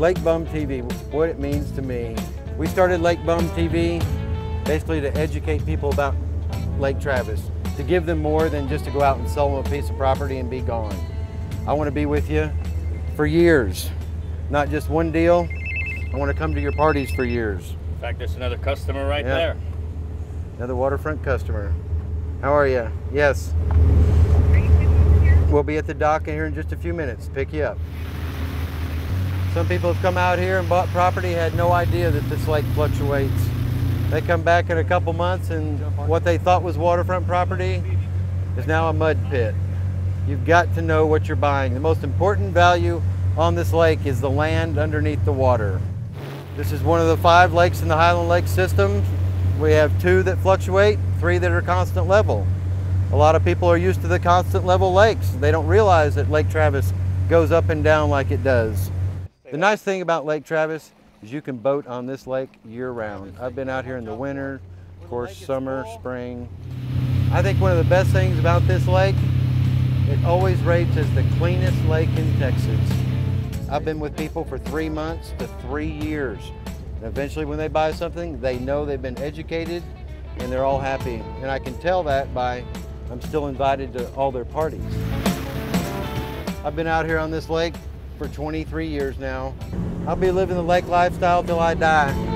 Lake Bum TV, what it means to me. We started Lake Bum TV basically to educate people about Lake Travis, to give them more than just to go out and sell them a piece of property and be gone. I want to be with you for years, not just one deal. I want to come to your parties for years. In fact, there's another customer right Yeah. there. Another waterfront customer. How are you? Yes. We'll be at the dock here in just a few minutes. Pick you up. Some people have come out here and bought property, had no idea that this lake fluctuates. They come back in a couple months and what they thought was waterfront property is now a mud pit. You've got to know what you're buying. The most important value on this lake is the land underneath the water. This is one of the five lakes in the Highland Lake system. We have two that fluctuate, three that are constant level. A lot of people are used to the constant level lakes. They don't realize that Lake Travis goes up and down like it does. The nice thing about Lake Travis is you can boat on this lake year round. I've been out here in the winter, of course, summer, spring. I think one of the best things about this lake, it always rates as the cleanest lake in Texas. I've been with people for three months to three years. And eventually when they buy something, they know they've been educated and they're all happy. And I can tell that by I'm still invited to all their parties. I've been out here on this lake for 23 years now. I'll be living the lake lifestyle till I die.